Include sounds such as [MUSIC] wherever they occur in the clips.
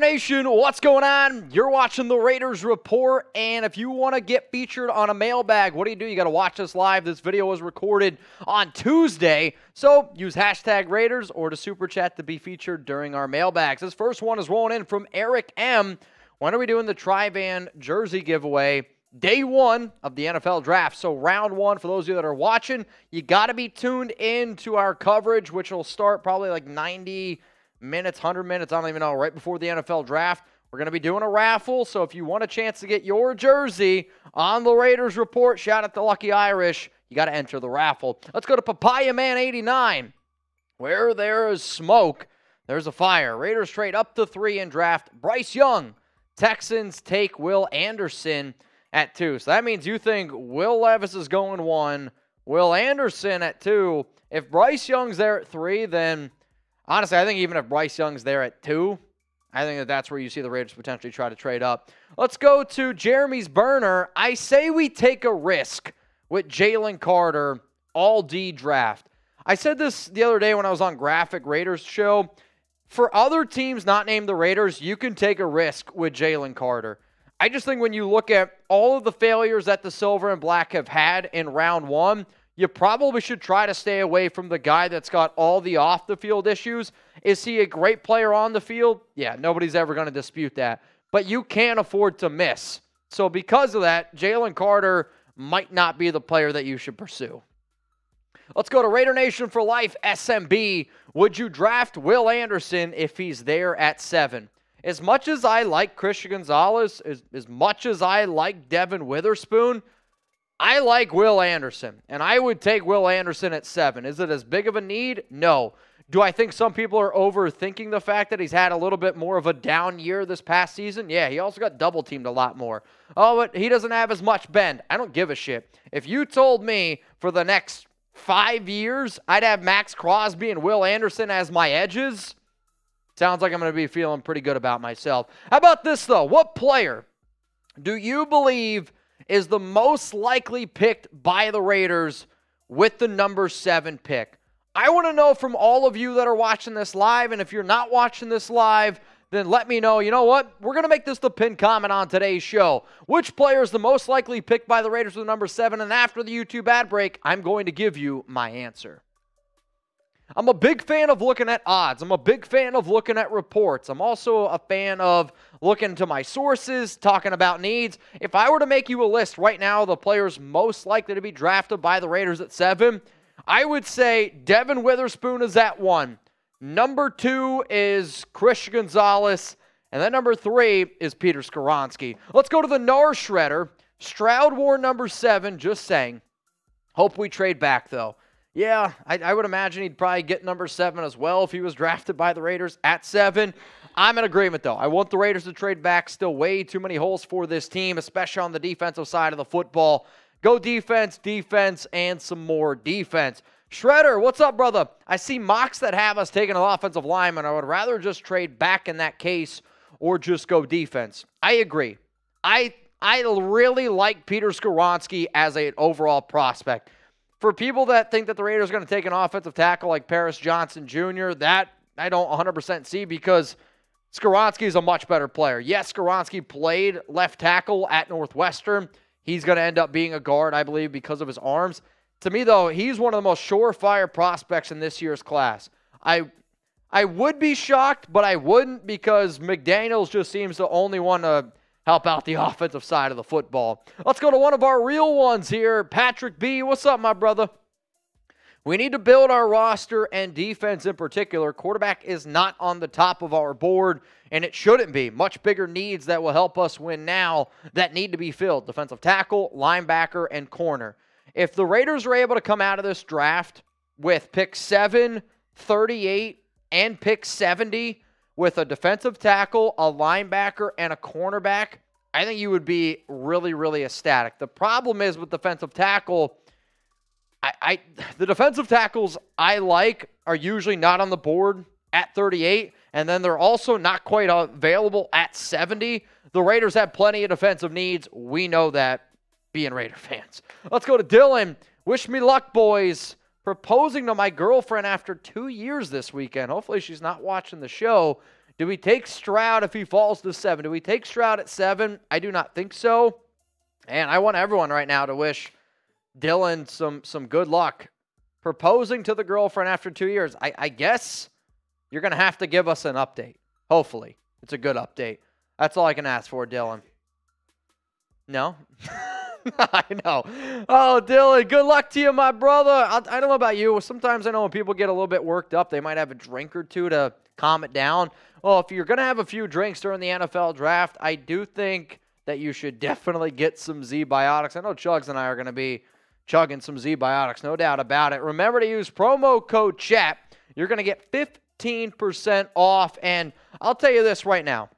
Raider Nation, what's going on? You're watching the Raiders Report, and if you want to get featured on a mailbag, what do you do? You got to watch this live. This video was recorded on Tuesday, so use hashtag Raiders or to super chat to be featured during our mailbags. This first one is rolling in from Eric M. When are we doing the Tri-Van jersey giveaway? Day one of the NFL draft. So, round one, for those of you that are watching, you got to be tuned in to our coverage, which will start probably like 90 minutes, 100 minutes, I don't even know, right before the NFL draft. We're going to be doing a raffle. So if you want a chance to get your jersey on the Raiders report, shout out to Lucky Irish. You got to enter the raffle. Let's go to Papaya Man 89. Where there is smoke, there's a fire. Raiders trade up to three and draft Bryce Young. Texans take Will Anderson at two. So that means you think Will Levis is going one, Will Anderson at two. If Bryce Young's there at three, then honestly, I think even if Bryce Young's there at two, I think that that's where you see the Raiders potentially try to trade up. Let's go to Jeremy's burner. I say we take a risk with Jalen Carter all D draft. I said this the other day when I was on Graphic Raiders show. For other teams not named the Raiders, you can take a risk with Jalen Carter. I just think when you look at all of the failures that the Silver and Black have had in round one, you probably should try to stay away from the guy that's got all the off the field issues. Is he a great player on the field? Yeah, nobody's ever going to dispute that. But you can't afford to miss. So, because of that, Jalen Carter might not be the player that you should pursue. Let's go to Raider Nation for Life SMB. Would you draft Will Anderson if he's there at seven? As much as I like Christian Gonzalez, as, as much as I like Devon Witherspoon, I like Will Anderson, and I would take Will Anderson at seven. Is it as big of a need? No. Do I think some people are overthinking the fact that he's had a little bit more of a down year this past season? Yeah, he also got double teamed a lot more. Oh, but he doesn't have as much bend. I don't give a shit. If you told me for the next five years I'd have Maxx Crosby and Will Anderson as my edges, sounds like I'm going to be feeling pretty good about myself. How about this, though? What player do you believe is the most likely picked by the Raiders with the number seven pick. I want to know from all of you that are watching this live, and if you're not watching this live, then let me know. You know what? We're going to make this the pin comment on today's show. Which player is the most likely picked by the Raiders with the number seven? And after the YouTube ad break, I'm going to give you my answer. I'm a big fan of looking at odds. I'm a big fan of looking at reports. I'm also a fan of looking to my sources, talking about needs. If I were to make you a list right now of the players most likely to be drafted by the Raiders at seven, I would say Devon Witherspoon is at one. Number two is Chris Gonzalez. And then number three is Peter Skoronski. Let's go to the NAR Shredder. Stroud wore number seven, just saying. Hope we trade back, though. Yeah, I, I, would imagine he'd probably get number seven as well if he was drafted by the Raiders at seven. I'm in agreement, though. I want the Raiders to trade back. Still, way too many holes for this team, especially on the defensive side of the football. Go defense, defense, and some more defense. Shredder, what's up, brother? I see mocks that have us taking an offensive lineman. I would rather just trade back in that case or just go defense. I agree. I I really like Peter Skoronski as an overall prospect for people that think that the Raiders are going to take an offensive tackle like Paris Johnson Jr., that I don't 100% see because Skoronski is a much better player. Yes, Skoronski played left tackle at Northwestern. He's going to end up being a guard, I believe, because of his arms. To me, though, he's one of the most surefire prospects in this year's class. I I would be shocked, but I wouldn't because McDaniels just seems to only want to help out the [LAUGHS] offensive side of the football. Let's go to one of our real ones here. Patrick B. What's up, my brother? We need to build our roster and defense in particular. Quarterback is not on the top of our board, and it shouldn't be. Much bigger needs that will help us win now that need to be filled defensive tackle, linebacker, and corner. If the Raiders are able to come out of this draft with pick 7, 38, and pick 70, with a defensive tackle, a linebacker, and a cornerback, I think you would be really, really ecstatic. The problem is with defensive tackle, I, I the defensive tackles I like are usually not on the board at 38, and then they're also not quite available at 70. The Raiders have plenty of defensive needs. We know that being Raider [LAUGHS] fans. Let's go to Dylan. Wish me luck, boys proposing to my girlfriend after two years this weekend. Hopefully, she's not watching the show. Do we take Stroud if he falls to seven? Do we take Stroud at seven? I do not think so. And I want everyone right now to wish Dylan some some good luck proposing to the girlfriend after two years. I, I guess you're gonna have to give us an update. Hopefully, it's a good update. That's all I can ask for, Dylan. No. [LAUGHS] [LAUGHS] I know. Oh, Dylan, good luck to you, my brother. I, I don't know about you. Sometimes I know when people get a little bit worked up, they might have a drink or two to calm it down. Well, if you're going to have a few drinks during the NFL draft, I do think that you should [LAUGHS] definitely get some ZBiotics. I know Chugs and I are going to be chugging some ZBiotics, no doubt about it. Remember to use promo code CHAT. You're going to get 15% off. And I'll tell you this right now.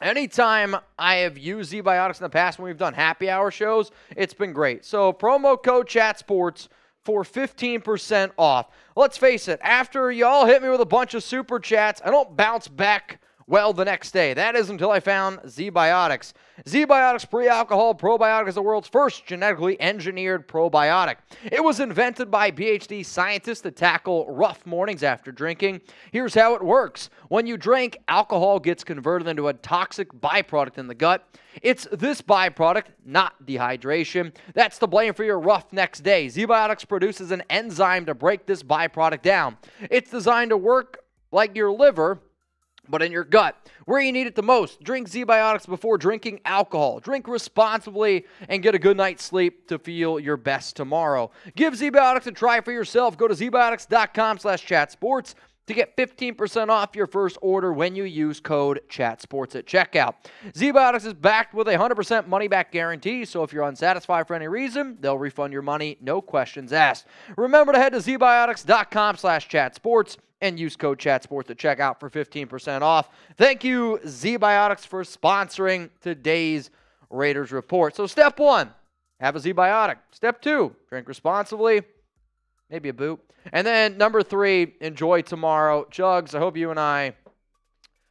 Anytime I have used ZBiotics in the past when we've done happy hour shows, it's been great. So promo code Chat Sports for 15% off. Let's face it, after y'all hit me with a bunch of super chats, I don't bounce back well the next day. That is until I found ZBiotics. ZBiotics Pre Alcohol Probiotic is the world's first genetically engineered probiotic. It was invented by PhD scientists to tackle rough mornings after drinking. Here's how it works when you drink, alcohol gets converted into a toxic byproduct in the gut. It's this byproduct, not dehydration, that's to blame for your rough next day. ZBiotics produces an enzyme to break this byproduct down. It's designed to work like your liver but in your gut, where you need it the most. Drink ZBiotics before drinking alcohol. Drink responsibly and get a good night's sleep to feel your best tomorrow. Give ZBiotics a try for yourself. Go to zbiotics.com slash chatsports to get 15% off your first order when you use code CHATSPORTS at checkout. ZBiotics is backed with a 100% money back guarantee, so if you're unsatisfied for any reason, they'll refund your money, no questions asked. Remember to head to zbiotics.com slash chatsports and use code ChatSports at checkout for 15% off. Thank you, ZBiotics, for sponsoring today's Raiders report. So, step one, have a ZBiotic. Step two, drink responsibly, maybe a boot. And then number three, enjoy tomorrow. Chugs, I hope you and I,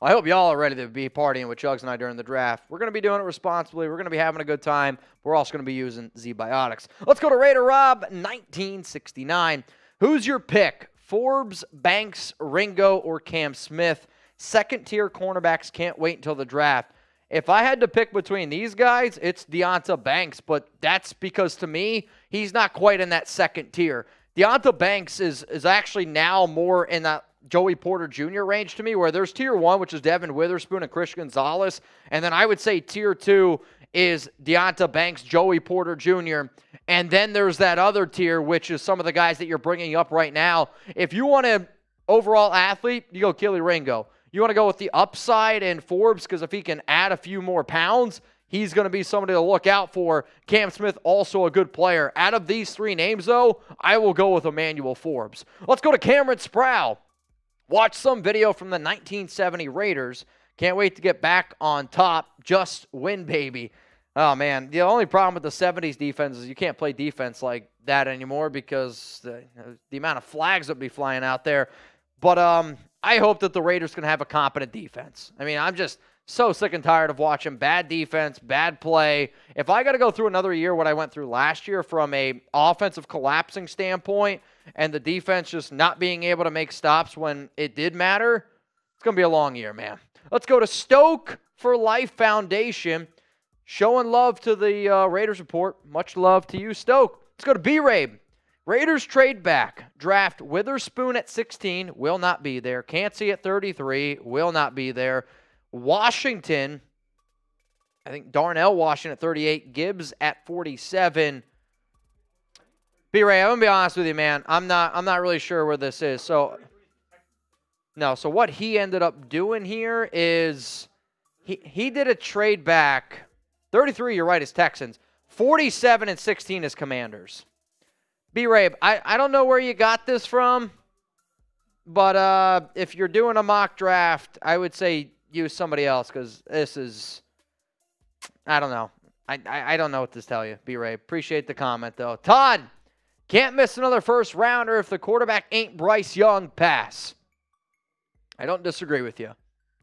well, I hope y'all are ready to be partying with Chugs and I during the draft. We're going to be doing it responsibly. We're going to be having a good time. We're also going to be using ZBiotics. Let's go to Raider Rob, 1969. Who's your pick Forbes, Banks, Ringo, or Cam Smith. Second tier cornerbacks can't wait until the draft. If I had to pick between these guys, it's Deonte Banks, but that's because to me, he's not quite in that second tier. Deonte Banks is is actually now more in that Joey Porter Jr. range to me, where there's tier one, which is Devon Witherspoon and Chris Gonzalez, and then I would say tier two is Deonte Banks, Joey Porter Jr., and then there's that other tier, which is some of the guys that you're bringing up right now. If you want an overall athlete, you go Kelee Ringo. You want to go with the upside and Forbes because if he can add a few more pounds, he's going to be somebody to look out for. Cam Smith, also a good player. Out of these three names, though, I will go with Emmanuel Forbes. Let's go to Cameron Sproul. Watch some video from the 1970 Raiders. Can't wait to get back on top. Just win, baby. Oh man, the only problem with the '70s defense is you can't play defense like that anymore because the, the amount of flags that would be flying out there. But um, I hope that the Raiders can have a competent defense. I mean, I'm just so sick and tired of watching bad defense, bad play. If I got to go through another year what I went through last year from a offensive collapsing standpoint and the defense just not being able to make stops when it did matter, it's going to be a long year, man. Let's go to Stoke for Life Foundation. Showing love to the uh, Raiders report. Much love to you, Stoke. Let's go to B Rabe. Raiders trade back. Draft Witherspoon at 16. Will not be there. Kancey at 33. Will not be there. Washington. I think Darnell Washington at 38. Gibbs at 47. B Ray, I'm gonna be honest with you, man. I'm not I'm not really sure where this is. So no, so what he ended up doing here is he he did a trade back 33, you're right, is Texans. 47 and 16 is Commanders. B Rabe, I, I don't know where you got this from, but uh, if you're doing a mock draft, I would say use somebody else because this is, I don't know. I, I, I don't know what to tell you, B Ray. Appreciate the comment, though. Todd, can't miss another first rounder if the quarterback ain't Bryce Young. Pass. I don't disagree with you.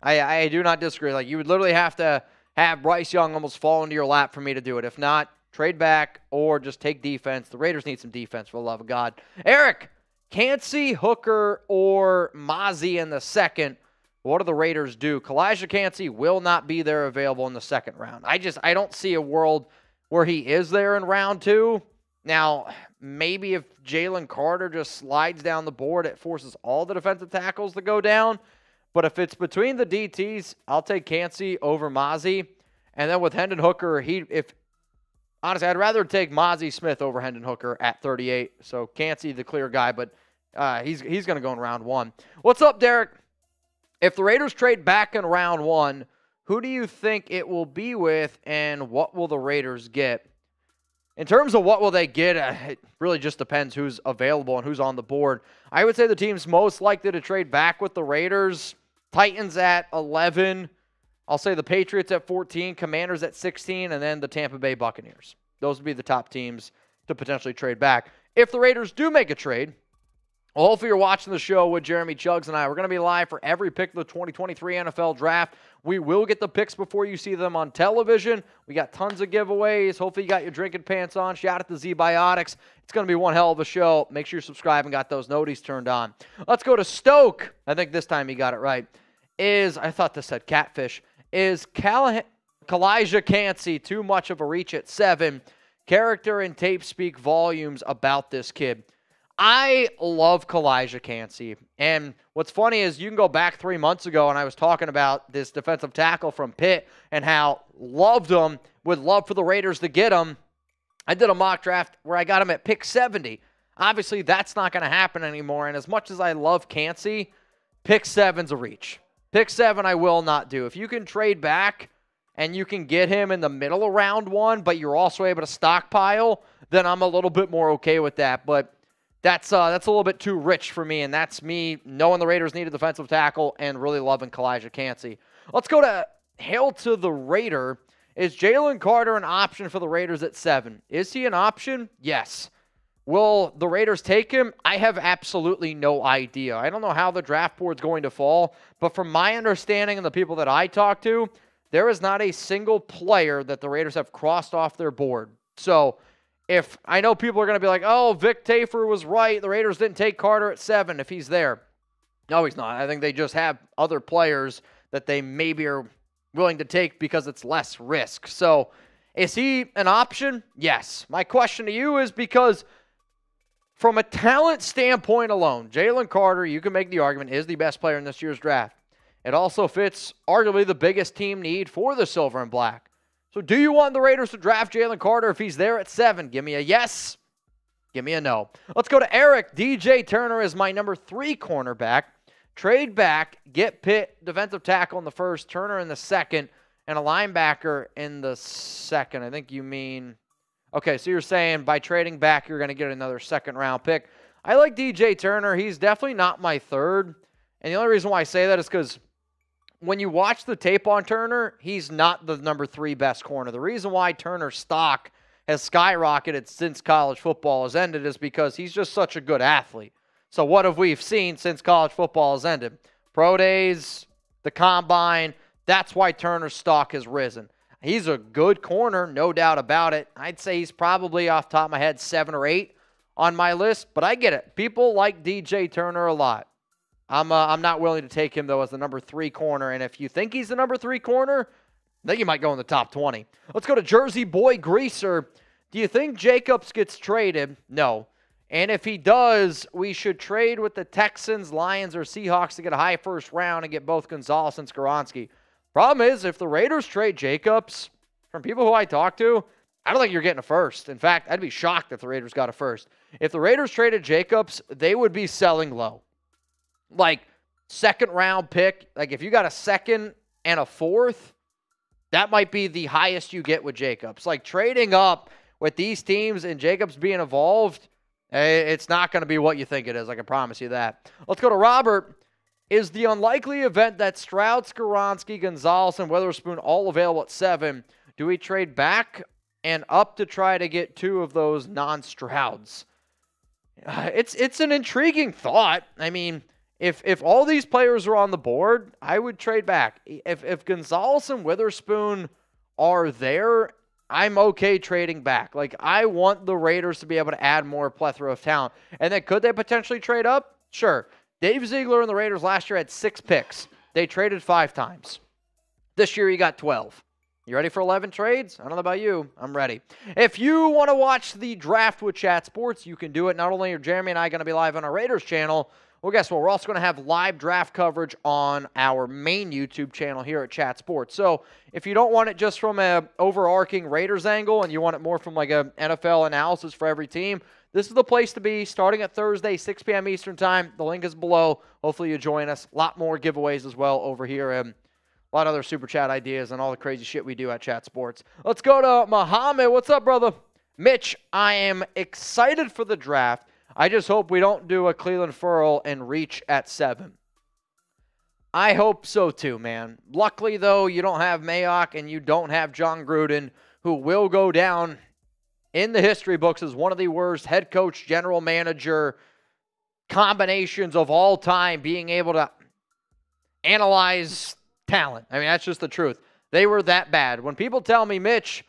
I, I do not disagree. Like, you would literally have to have Bryce Young almost fall into your lap for me to do it. If not, trade back or just take defense. The Raiders need some defense for the love of God. Eric, Kancey, Hooker, or Mazi in the second. What do the Raiders do? Calijah Kancey will not be there available in the second round. I just I don't see a world where he is there in round two. Now, maybe if Jalen Carter just slides down the board, it forces all the defensive tackles to go down. But if it's between the DTs, I'll take Kancey over Mazi. And then with Hendon Hooker, he if honestly, I'd rather take Mazi Smith over Hendon Hooker at 38. So Kancey, the clear guy, but uh, he's he's going to go in round one. What's up, Derek? If the Raiders trade back in round one, who do you think it will be with, and what will the Raiders get? In terms of what will they get, uh, it really just depends who's available and who's on the board. I would say the team's most likely to trade back with the Raiders. Titans at 11. I'll say the Patriots at 14, Commanders at 16, and then the Tampa Bay Buccaneers. Those would be the top teams to potentially trade back. If the Raiders do make a trade, well, hopefully you're watching the show with Jeremy Chugs and I. We're going to be live for every pick of the 2023 NFL Draft. We will get the picks before you see them on television. We got tons of giveaways. Hopefully you got your drinking pants on. Shout out to ZBiotics. It's going to be one hell of a show. Make sure you subscribe and got those noties turned on. Let's go to Stoke. I think this time he got it right. Is, I thought this said catfish. Is Callahan, Calijah Kancey too much of a reach at seven? Character and tape speak volumes about this kid. I love Calijah Kancey. And what's funny is you can go back three months ago and I was talking about this defensive tackle from Pitt and how loved him, would love for the Raiders to get him. I did a mock draft where I got him at pick 70. Obviously, that's not going to happen anymore. And as much as I love Kancey, pick seven's a reach. Pick seven, I will not do. If you can trade back and you can get him in the middle of round one, but you're also able to stockpile, then I'm a little bit more okay with that. But that's uh, that's a little bit too rich for me, and that's me knowing the Raiders need a defensive tackle and really loving Calijah Kancey. Let's go to Hail to the Raider. Is Jalen Carter an option for the Raiders at seven? Is he an option? Yes. Will the Raiders take him? I have absolutely no idea. I don't know how the draft board's going to fall, but from my understanding and the people that I talk to, there is not a single player that the Raiders have crossed off their board. So if I know people are going to be like, oh, Vic Tafur was right. The Raiders didn't take Carter at seven if he's there. No, he's not. I think they just have other players that they maybe are willing to take because it's less risk. So is he an option? Yes. My question to you is because – from a talent standpoint alone, Jalen Carter, you can make the argument, is the best player in this year's draft. It also fits arguably the biggest team need for the silver and black. So, do you want the Raiders to draft Jalen Carter if he's there at seven? Give me a yes. Give me a no. Let's go to Eric. DJ Turner is my number three cornerback. Trade back, get Pitt defensive tackle in the first, Turner in the second, and a linebacker in the second. I think you mean Okay, so you're saying by trading back, you're going to get another second round pick. I like DJ Turner. He's definitely not my third. And the only reason why I say that is because when you watch the tape on Turner, he's not the number three best corner. The reason why Turner's stock has skyrocketed since college football has ended is because he's just such a good athlete. So, what have we seen since college football has ended? Pro days, the combine. That's why Turner's stock has risen. He's a good corner, no doubt about it. I'd say he's probably off top of my head seven or eight on my list, but I get it. People like DJ Turner a lot. I'm uh, I'm not willing to take him though as the number three corner. And if you think he's the number three corner, then you might go in the top 20. Let's go to Jersey Boy Greaser. Do you think Jacobs gets traded? No. And if he does, we should trade with the Texans, Lions, or Seahawks to get a high first round and get both Gonzalez and Skoronski. Problem is, if the Raiders trade Jacobs, from people who I talk to, I don't think you're getting a first. In fact, I'd be shocked if the Raiders got a first. If the Raiders traded Jacobs, they would be selling low. Like second round pick, like if you got a second and a fourth, that might be the highest you get with Jacobs. Like trading up with these teams and Jacobs being involved, eh, it's not going to be what you think it is. I can promise you that. Let's go to Robert is the unlikely event that Stroud, Skoronski, Gonzalez, and Witherspoon all available at seven. Do we trade back and up to try to get two of those non-Strouds? Uh, [SIGHS] it's it's an intriguing thought. I mean, if if all these players are on the board, I would trade back. If if Gonzalez and Witherspoon are there, I'm okay trading back. Like I want the Raiders to be able to add more plethora of talent. And then could they potentially trade up? Sure. Dave Ziegler and the Raiders last year had six picks. they traded five times. This year, he got 12. You ready for 11 trades? I don't know about you. I'm ready. If you want to watch the draft with Chat Sports, you can do it. Not only are Jeremy and I going to be live on our Raiders channel, well, guess what? We're also going to have live draft coverage on our main YouTube channel here at Chat Sports. So if you don't want it just from a overarching Raiders angle and you want it more from like a NFL analysis for every team, this is the place to be starting at Thursday, 6 p.m. Eastern Time. The link is below. Hopefully you join us. A lot more giveaways as well over here. And a lot of other super chat ideas and all the crazy shit we do at Chat Sports. Let's go to Muhammad. What's up, brother? Mitch, I am excited for the draft. I just hope we don't do a Clelin Ferrell and reach at seven. I hope so too, man. Luckily, though, you don't have Mayock and you don't have Jon Gruden, who will go down in the history books as one of the worst head coach, general manager combinations of all time, being able to analyze talent. I mean, that's just the truth. They were that bad. When people tell me, Mitch,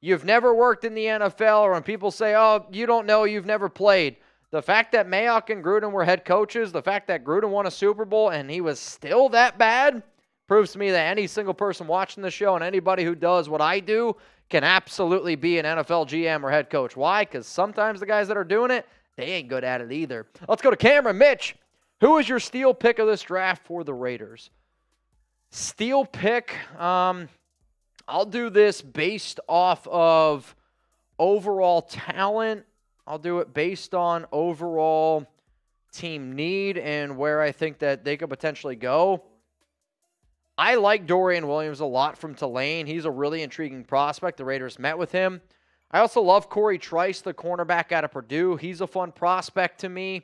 you've never worked in the NFL, or when people say, oh, you don't know, you've never played, the fact that Mayock and Gruden were head coaches, the fact that Gruden won a Super Bowl and he was still that bad, proves to me that any single person watching the show and anybody who does what I do can absolutely be an NFL GM or head coach. Why? Because sometimes the guys that are doing it, they ain't good at it either. Let's go to Cameron. Mitch, who is your steal pick of this draft for the Raiders? Steal pick. Um, I'll do this based off of overall talent I'll do it based on overall team need and where I think that they could potentially go. I like Dorian Williams a lot from Tulane. He's a really intriguing prospect. The Raiders met with him. I also love Corey Trice, the cornerback out of Purdue. He's a fun prospect to me.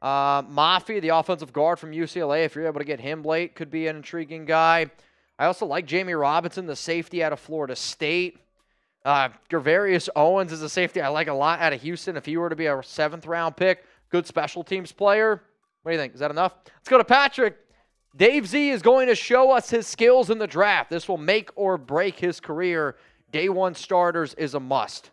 Uh, Mafi, the offensive guard from UCLA, if you're able to get him late, could be an intriguing guy. I also like Jammie Robinson, the safety out of Florida State. Uh, Gervarrius Owens is a safety I like a lot out of Houston. If he were to be a seventh round pick, good special teams player. What do you think? Is that enough? Let's go to Patrick. Dave Z is going to show us his skills in the draft. This will make or break his career. Day one starters is a must.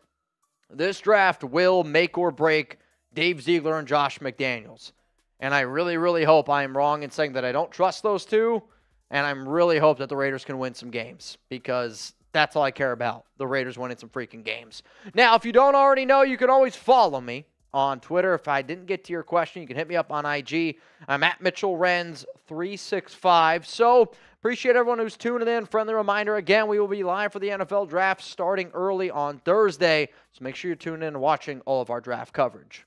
This draft will make or break Dave Ziegler and Josh McDaniels. And I really, really hope I am wrong in saying that I don't trust those two. And I'm really hope that the Raiders can win some games because that's all I care about. The Raiders winning some freaking games. Now, if you don't already know, you can always follow me on Twitter. If I didn't get to your question, you can hit me up on IG. I'm at Mitchell Renz 365. So appreciate everyone who's tuning in. Friendly reminder again, we will be live for the NFL draft starting early on Thursday. So make sure you're tuning in and watching all of our draft coverage.